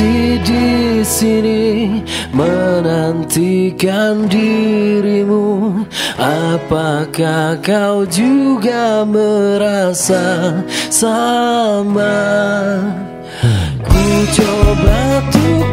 masih di sini menantikan dirimu. Apakah kau juga merasa sama? Ku coba untuk